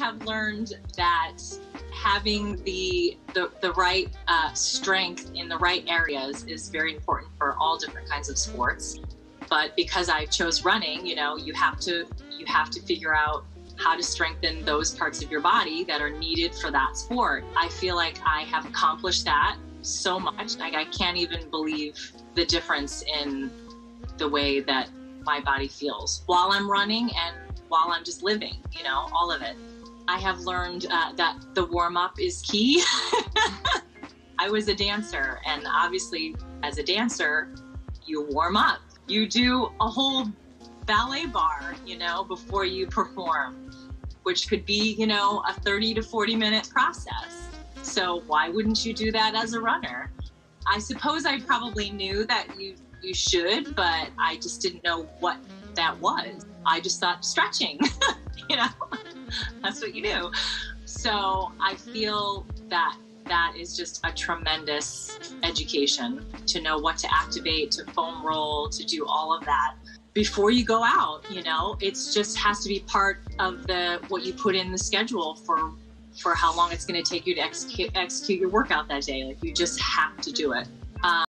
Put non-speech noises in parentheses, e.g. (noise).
have learned that having the the, the right uh, strength in the right areas is very important for all different kinds of sports. But because I chose running, you know, you have to you have to figure out how to strengthen those parts of your body that are needed for that sport. I feel like I have accomplished that so much. Like I can't even believe the difference in the way that my body feels while I'm running and while I'm just living, you know, all of it. I have learned uh, that the warm up is key. (laughs) I was a dancer, and obviously, as a dancer, you warm up. You do a whole ballet barre, you know, before you perform, which could be, you know, a 30 to 40 minute process. So, why wouldn't you do that as a runner? I suppose I probably knew that you you should, but I just didn't know what that was. I just thought stretching, (laughs) you know, that's what you do. So I feel that that is just a tremendous education to know what to activate, to foam roll, to do all of that before you go out. You know, it's just has to be part of the what you put in the schedule for for how long it's going to take you to execute execute your workout that day. Like you just have to do it. Um,